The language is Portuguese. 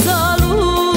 solo.